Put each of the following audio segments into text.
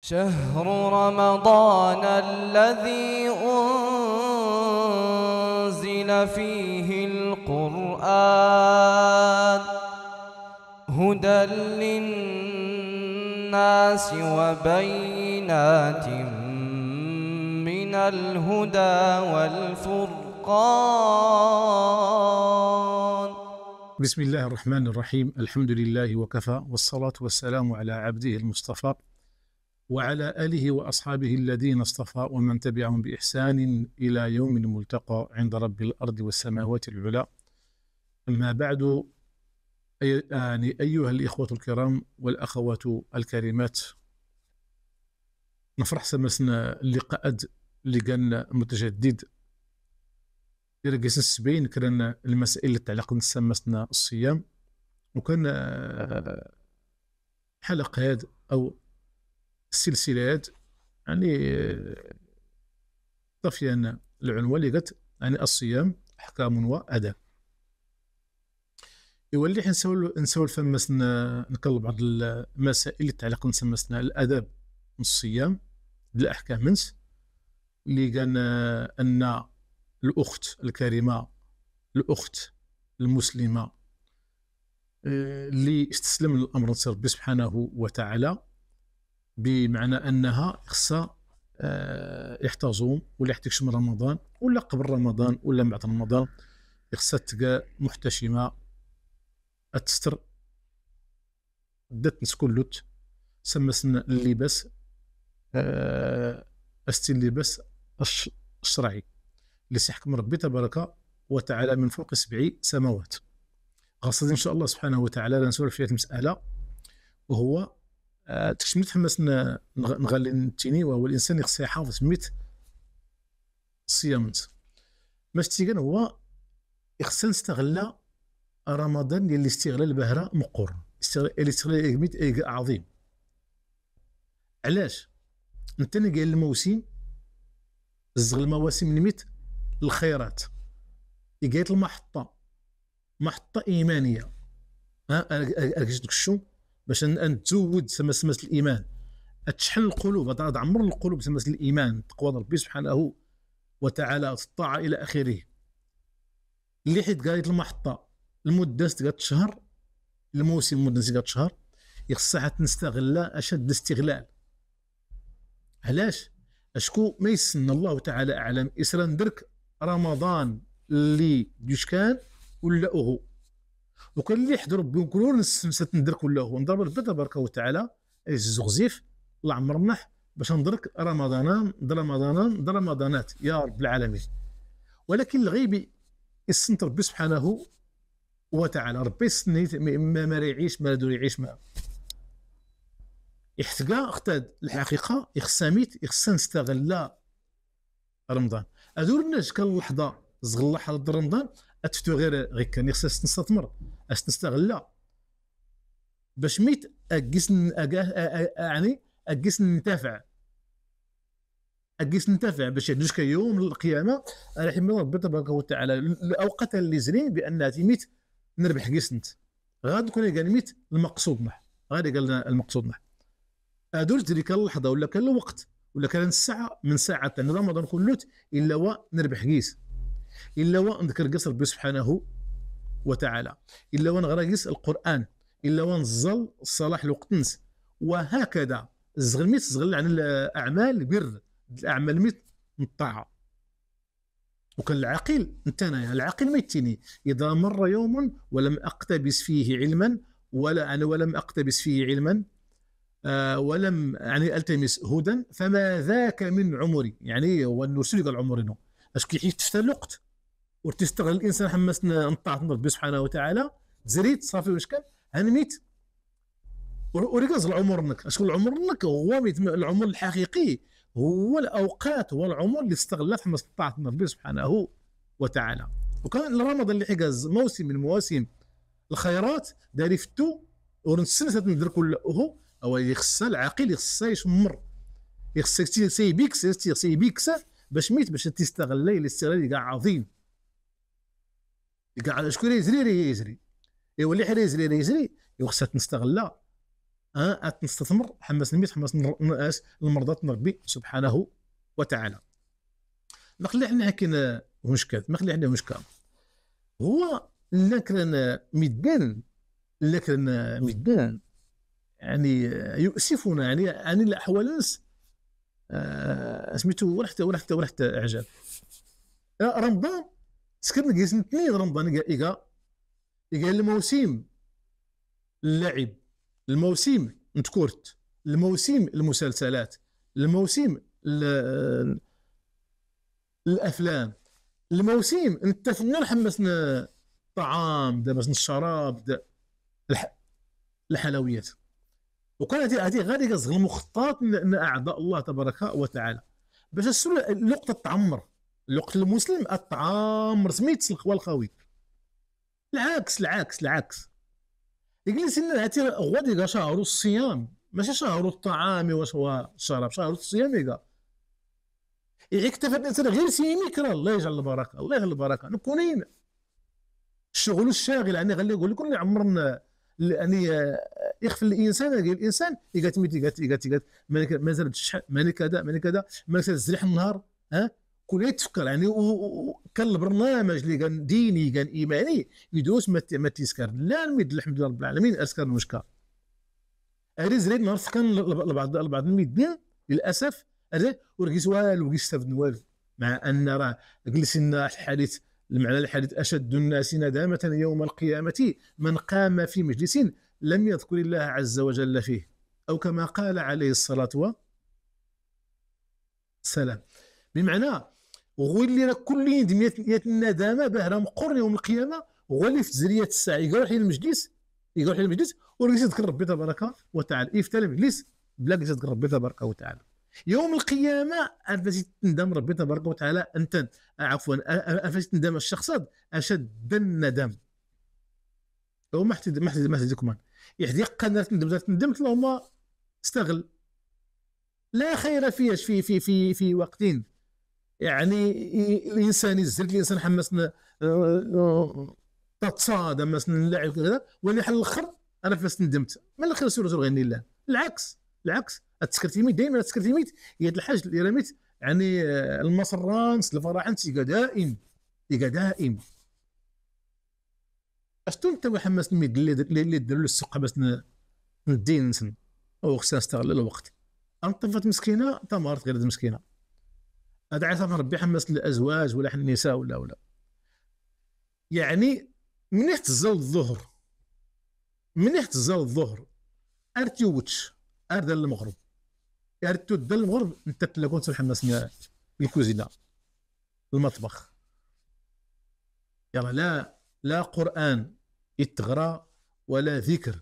شهر رمضان الذي أنزل فيه القرآن هدى للناس وبينات من الهدى والفرقان. بسم الله الرحمن الرحيم. الحمد لله وكفى والصلاة والسلام على عبده المصطفى. وعلى آله وأصحابه الذين اصطفى ومن تبعهم بإحسان إلى يوم الملتقى عند رب الأرض والسماوات العلى. أما بعد يعني أيها الإخوة الكرام والأخوات الكريمات نفرح سمسنا اللقاء اللي كان متجدد. يرقس السبعين كان المسائل اللي تعلق نسمسنا الصيام. وكان آه، حلقة هاد أو السلسلات يعني آه، طفيا العنوان اللي قالت يعني الصيام أحكام واداب يولي حنسول نسول فمسنا نكل بعض المسائل اللي تعلق نسمسنا الاداب من الصيام الاحكام منس اللي قال أن الأخت الكريمة الأخت المسلمة آه، اللي استسلم للأمر ربي سبحانه وتعالى. بمعنى أنها خصها آه، يحتاجون ولا يحتاجش من رمضان ولا قبل رمضان ولا بعد رمضان. خصها تلقى محتشمة تستر دات نسكلوت سمسنا اللباس آه، استي اللباس الش- الشرعي. اللي سيحكم ربي تبارك وتعالى من فوق سبع سماوات. غاصة إن شاء الله سبحانه وتعالى نسولف في المساله وهو آه، تكش متحمس ن- نغ- نغالي نتيني وهو الإنسان يخص يحافظ سميت الصيامت باش تيقن هو يخص نستغل رمضان ديال الاستغلال بهرة مقر. استغلال الاستغلال عظيم. علاش؟ انت قال الموسم الزغل المواسم نميت الخيرات. يقيت المحطة. محطة إيمانية. ها؟ أجد الشو باش أن تزود سما سمس الإيمان. تشحن القلوب تعمر القلوب سمس الإيمان. تقوى ربي سبحانه وتعالى الطاعة إلى آخره. اللي حيت قالت المحطة المدة قالت شهر الموسم مدة قالت شهر يخصها نستغل أشد استغلال. علاش؟ أشكو ما يسن الله تعالى أعلم. يسرى ندرك رمضان اللي دوش كان ولا هو وكان اللي يحضر ربي ونكونوا نسمسات ندرك ولا هو. نضرب ربي تبارك وتعالى الزغزيف؟ الله عمر منح باش ندرك رمضانان د رمضانات. يا رب العالمين. ولكن الغيب يسنت ربي سبحانه وتعالى. ربي يسني ما ما يعيش ما دور يعيش ما. يحتقى اختاد الحقيقة يخساميت يخصها نستغل رمضان. هذول الناس كان لحظه زغل لحظة رمضان أتفتو غير غير كان يخصها نستثمر. اش نستغل باش ميت اجيس يعني اجيس ننتفع. اجيس ننتفع باش يدوش كيوم القيامه راح يمد ربي تبارك وتعالى الاوقات اللي زرين بانها تيميت نربح جسنت غادي نكون قال ميت المقصود نح. غادي قال المقصود هذول تري كان اللحظه ولا كان الوقت ولا كان الساعة من ساعه رمضان كلوت إلا و نربح كيس إلا و نذكر قصر ربي سبحانه وتعالى. إلا و نغرا قيس القرآن إلا و نزل الصلاح الوقت نس. وهكذا الزغل ميت زغل عن الأعمال البر الأعمال ميت الطاعه وكان العاقل انت العاقل ما يتيني. إذا مر يوم ولم أقتبس فيه علما ولا أنا ولم أقتبس فيه علما آه، ولم يعني ألتمس هدى فما ذاك من عمري. يعني هو النرسل قال عمري نو؟ اش كي تفتى الوقت؟ وتستغل الإنسان حمسنا نطاع ربي سبحانه وتعالى. زريت صافي واش كان؟ هنميت وريكاز العمر نك أشكون العمر نك هو العمر الحقيقي هو الأوقات هو العمر اللي استغلت حمس طاعه ربي سبحانه وتعالى. وكان رمضان اللي حجاز موسم من مواسم الخيرات داري فتو ورنسنسة ندرك كل هو أو يخص العاقل يخص يشمر يخص سيبيكس يخص يبيكس باش ميت باش تستغل الاستغلال كاع عظيم. كاع شكون يزري راه يزري. ايوا اللي حري يزري راه يزري. خصها نستغلها أه تستثمر حماس الميت حماس الناس المرضات من ربي سبحانه وتعالى. ما خلي عندنا كاين مشكل ما خلي عندنا مشكل هو لكن ميدان لكن ميدان. يعني يؤسفنا يعني يعني الأحوال الناس. آه سميتو ولا حتى ولا حتى ولا حتى أعجاب. رمضان سكرنا جالس اثنين رمضان إيكا إيكا الموسم. اللعب الموسم نتكورت الموسم المسلسلات. الموسم الأفلام. الموسم نتفقنا حمسنا الطعام دابا الشراب الحلويات. وكان هذه هذه غادي كتزغ المخطط ان أعضاء الله تبارك وتعالى. باش الوقت تعمر. الوقت المسلم الطعام سميت الخوا الخوي العكس العكس العكس. يجلس لنا هاتي غادي شهر الصيام. ماشي شهر الطعام والشراب شهر الصيام يقا اكتفى الانسان غير سيمي كرا الله يجعل البركة الله يجعل البركة. نكونين الشغل الشاغل يعني غادي يقول لكم عمرنا يعني يخفي الإنسان الإنسان يقات ميت يقات يقات يقات مازال الشحال ماني كذا ماني كذا مازال الزريح النهار ها؟ كل يتفكر يعني وكان البرنامج اللي كان ديني كان إيماني يدوس ما تيسكر لا الميد الحمد لله رب العالمين اسكر المشكل هذه زريد نهار كان لبعض بعض الميدين للأسف هذا ورقيس والو يستافد والو. مع أن راه جلسنا الحديث المعنى الحديث أشد الناس ندامة يوم القيامة من قام في مجلس لم يذكر الله عز وجل فيه. أو كما قال عليه الصلاة والسلام بمعنى وهو اللي راه كل يندم يات الندامة باه راه مقر يوم القيامة هو اللي في تزريه الساعة يروح إلى المجلس يروح إلى المجلس ويجلس يذكر ربي تبارك وتعالى. يفتح المجلس بلا جلس يذكر ربي تبارك وتعالى. يوم القيامة فاش تندم ربي تبارك وتعالى. أنت عفوا فاش تندم الشخص أشد الندم. هو ما حتى ما حتى ما حتى يحدي قناة تندم ندمت اللهم استغل. لا خير فيه في في في في وقت يعني الإنسان يزرك الإنسان حمسنا تتصادى مثلا اللاعب كذا وأنا حل الأخر أنا فاش ندمت. من الأخر سورة غني الله. العكس العكس. التسكرتيميت دائما التسكرتيميت هي الحاجة اللي رميت يعني المصرانس الفراعنس يبقى دائم يبقى دائم أشتو أنت محمد الميد اللي داروا السوق باش ندين نسن أو خصنا نستغل الوقت. أنطفت مسكينة تمرت غير مسكينه هذا عصام ربي حمس الازواج ولا النساء ولا ولا. يعني من يحتزل الظهر. من يحتزل الظهر. ارتيوتش أرد المغرب. ارتو دا المغرب. أنت تلاقون تحمس الكوزينة. المطبخ. يلا لا لا قرآن يتغرى ولا ذكر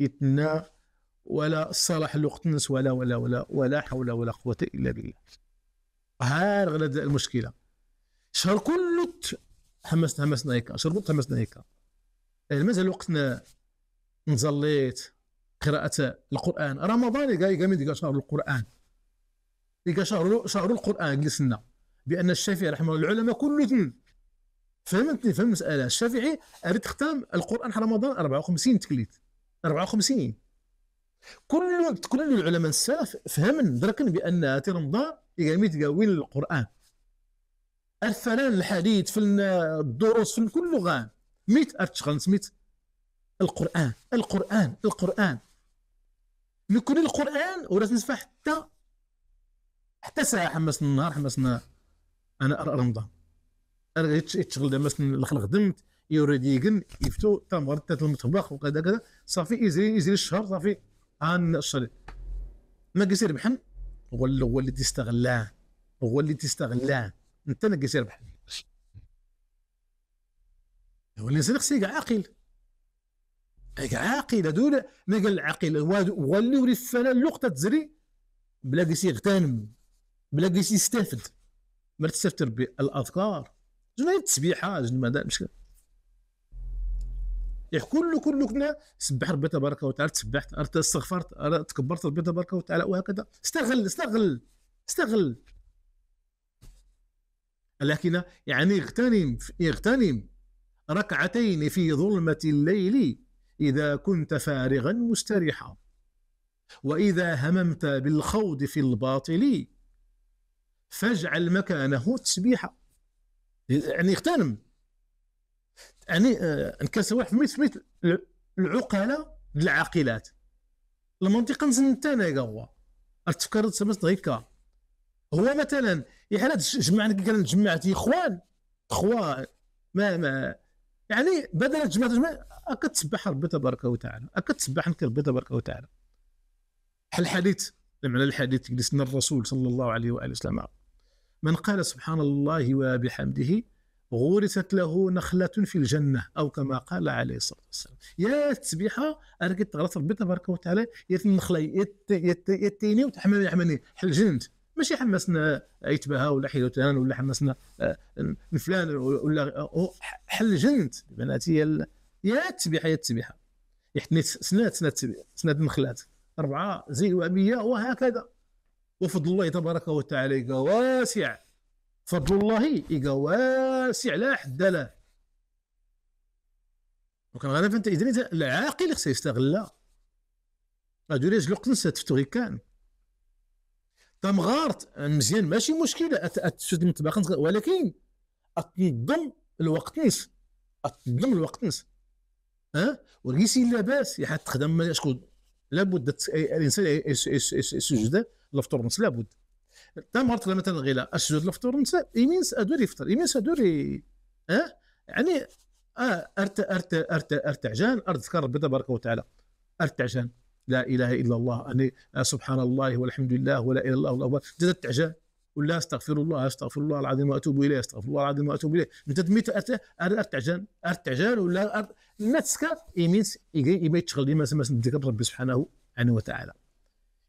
يتنا ولا الصلاح الوقت ولا ولا ولا ولا حول ولا قوة إلا بالله. ها غلد المشكلة. شهر كله حمسنا حمسنا هيك شهر كله حمسنا هيك يعني مازال وقتنا نزليت قراءة القرآن. رمضان قال قام يدقى شهر القرآن. يقال شهر شهر القرآن جلسنا بأن الشافعي رحمه الله العلماء كلهم فهمتني؟ فهم المسألة. الشافعي أريد ختام القرآن في رمضان 54 تكليت 54 كل كل العلماء السلف فهمن دركن بأن رمضان يقامي تقاوين القران الفنان الحديث في الدروس في كل لغة. ميت أرتشغل سميت القرآن القرآن القرآن. نكون القرآن ولا تنسفى حتى حتى ساعة حمس النهار حمسنا أنا رمضان. يتشغل دابا مثلا خدمت يوريد يقن يفتو تمر تات المطبخ وكذا كذا صافي يزري يزري الشهر صافي. هان الشريط ما قصير ربحن هو اللي هو اللي تستغلاه. اللي تستغلاه. انت نقص يربح هو الانسان خصو يقع عاقل. يقع عاقل. هذول ما قال اللي يوري الفنان اللقطة تزري بلا قيس يغتنم بلا قيس يستافد. ما تستافد بالأذكار. جنا التسبيحة؟ جنا مشكل يعني كله كله كنا سبح ربي تبارك وتعالى تسبحت استغفرت تكبرت ربي تبارك وتعالى وهكذا. استغل استغل استغل. لكن يعني يغتنم يغتنم ركعتين في ظلمة الليل إذا كنت فارغا مستريحا. وإذا هممت بالخوض في الباطل فاجعل مكانه تسبيحه يعني اغتنم. يعني آه، كاس واحد سميت سميت العقلاء العاقلات. المنطقة نزنتانا هو. التفكير تسمى هيك هو مثلا يحال جمعنا كان جمعت إخوان. اخوان ما ما يعني بدل تجمع تجمع تسبح ربي تبارك وتعالى. تسبح انك ربي تبارك وتعالى. حل الحديث لما الحديث جلسنا الرسول صلى الله عليه وآله وسلم. من قال سبحان الله وبحمده غورست له نخلة في الجنة أو كما قال عليه الصلاة والسلام. يا التسبيحة أنا كنت غلط ربي تبارك وتعالى يا النخلة يتيني وتحمل يحملني. حل جنت. ماشي حمسنا ايتباها ولا حيلوتان ولا حمسنا آه، فلان ولا حل جنت. بناتي يا التسبيحه يا التسبيحه يحتني سنات سنات سنات النخلات أربعة زي وأبية وهكذا. وفضل الله تبارك وتعالى واسع فضل الله واسع لا حد له. وكان غالبا انت إذا العاقل خصو يستغلها هادو ريج الوقت نسى تفتو كان. تمغارت مزيان ماشي مشكلة. تشد المطبخ ولكن تنظم الوقت نس. تنظم الوقت نس. ها؟ وليسي لاباس يحط تخدم شكون لابد الانسان يسجد الفطور نص لابد. تمغارت مثلا غيلا أسجد الفطور نص يمينس ادور يفطر يمينس ادور ها؟ يعني آه ارت ارت ارت أرتعجان اذكر ربي تبارك وتعالى. أرتعجان. لا إله إلا الله يعني سبحان الله والحمد لله ولا إله إلا الله. والله اكبر جدت تعجان ولا أستغفر الله أستغفر الله العظيم وأتوب إليه أستغفر الله العظيم وأتوب إليه. انت تميت أرتعجان. أرتعجان ولا نتسكا يمينس يما يتشغل ديما مثلا ذكر ربي سبحانه وتعالى.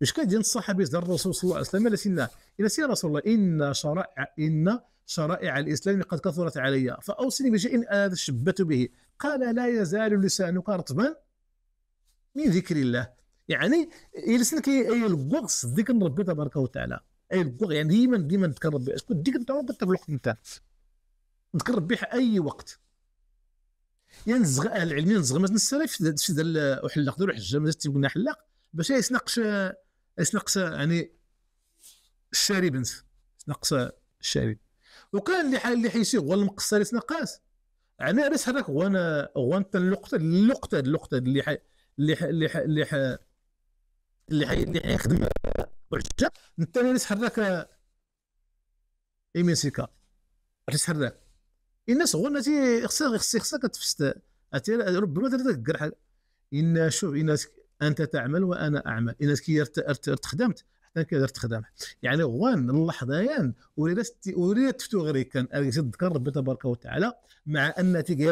واش ديال الصحابي ديال الرسول صلى الله عليه وسلم؟ إلى سير رسول الله إن شرائع إن شرائع الإسلام قد كثرت علي فأوصني بشيء اتشبت به. قال لا يزال لسانك رطبا من ذكر الله. يعني يلسنك أي القرص ذكر ربي تبارك وتعالى. أي القرص يعني ديما ديما تذكر ربي. اسكو الذكر تاعو في الوقت نتاع تذكر ربي أي وقت. ينزغ أهل العلم ينزغ مثلا السلف في ذا وحلاق ديرو حجه مثلا قلنا حلاق باش يسنقش يسنقص يعني الشارب يسنقص الشارب وكان اللي اللي حيسي هو المقصر يسنقاس يعني علاش هذاك هو أنا هو انت اللقطة اللقطة اللقطة اللي حي اللي حي اللي حي اللي حي اللي حي اللي حيخدم وحدة انت اللي تحرك يمسكها تحرك الناس هو التي خصها خصها كتفست. ربما تذكر إن شوف الناس أنت تعمل وأنا أعمل. الناس كي تخدمت حتى كي تخدم يعني غوان اللحظيان وليت تفتو غير كان تذكر ربي تبارك وتعالى مع أن تيجي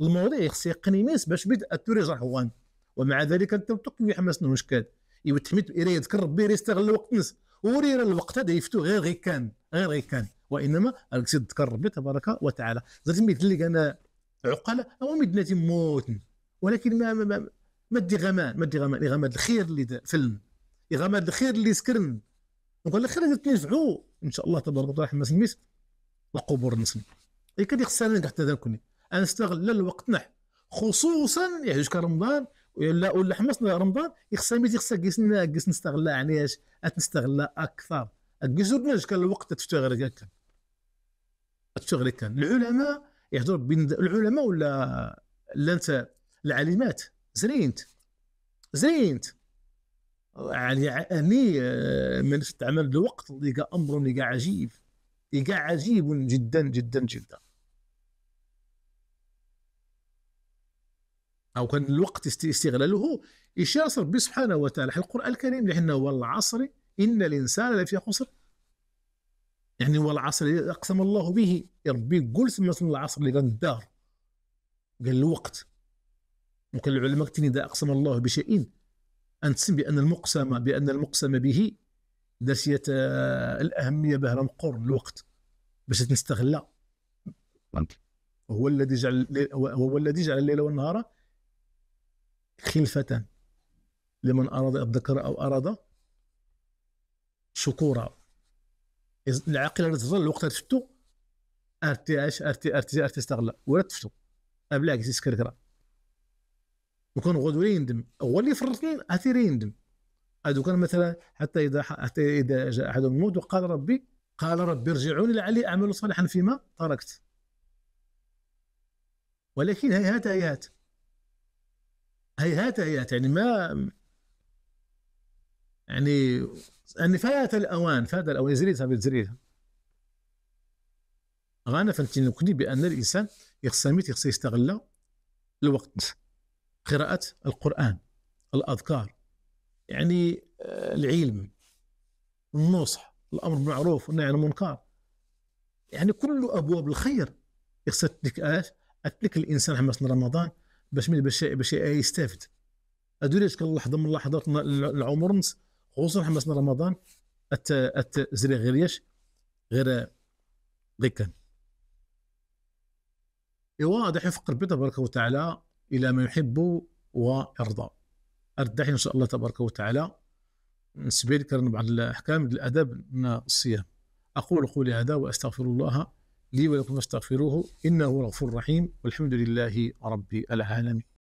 الموضوع خص يقني باش بدا توريج غوان. ومع ذلك أنت تقوي حماسنا مشكل؟ ايوا تحميد يري يذكر ربي يستغل الوقت نس. ورينا الوقت هذا يفتو غير غير كان غير غير كان. وإنما الكسيد تذكر ربي تبارك وتعالى. زرت ميت اللي أنا عقل أو مدنتي موت. ولكن ما, ما, ما ما دي غمان ما دي غمان غمان الخير اللي دا فيلم غمان الخير اللي سكرن نقول الخير اللي تنفعوا إن شاء الله تبارك وتعالى ما سميت القبور المسلم إي كان خصنا حتى ذاك أنا استغل الوقت نح. خصوصا يعني رمضان ولا ولا حمسنا رمضان يخصها ميتي خصها قيسنا قيس نستغلها يعني اش نستغلها أكثر. قيسوا كان الوقت تشتغل هكا تشتغل كان العلماء يهضر بين العلماء ولا لا انت العالمات زرينت زرينت يعني يعني آه، من استعمال الوقت اللي أمر اللي عجيب. اللي عجيب جدا جدا جدا. أو كان الوقت استغلاله إشارة ربي سبحانه وتعالى. القرآن الكريم لأنه والعصر إن الإنسان لفي خسر. يعني والعصر أقسم الله به. يا ربي قلت مثلا العصر اللي كان الدار قال الوقت. ممكن العلماء كتير إذا أقسم الله بشيء أن تسمى بأن المقسم بأن المقسم به درسية آه، الأهمية بها مقر الوقت باش نستغل هو الذي جعل هو الذي جعل الليل والنهار خلفة لمن أراد الذكر أو أراد شكورا. العاقل تظل الوقت تفتو ارتعاش ارتي ارتي ارتي استغل ولا تفتو. بالعكس يسكركرا وكان غدو يندم هو اللي فرطني هاتي يندم هذو كان مثلا حتى إذا حتى إذا جاء احد الموت وقال ربي قال ربي ارجعوني لعلي أعمل صالحا فيما تركت. ولكن هيهات هيهات. هيهات هيهات. يعني ما يعني يعني فات الأوان فات الأوان. زريتها بالزريتها غانا فانتين بأن الإنسان يخص يستغل الوقت. قراءة القرآن الأذكار يعني آه، العلم النصح الأمر بالمعروف والنهي عن المنكر. يعني كل أبواب الخير يخص تلك آش أتلك الإنسان حماس رمضان باش باش باش يستافد. أدوريش كل لحظة من لحظات العمر خصوصا حماس رمضان. أت أت زري غير يش غير غير كان. واضح يفق ربي تبارك وتعالى إلى ما يحب ويرضى. أردح إن شاء الله تبارك وتعالى. نسبيل كرن بعض الأحكام الأدب من الصيام. أقول قولي هذا وأستغفر الله لي ولكم فاستغفروه إنه غفور رحيم والحمد لله رب العالمين.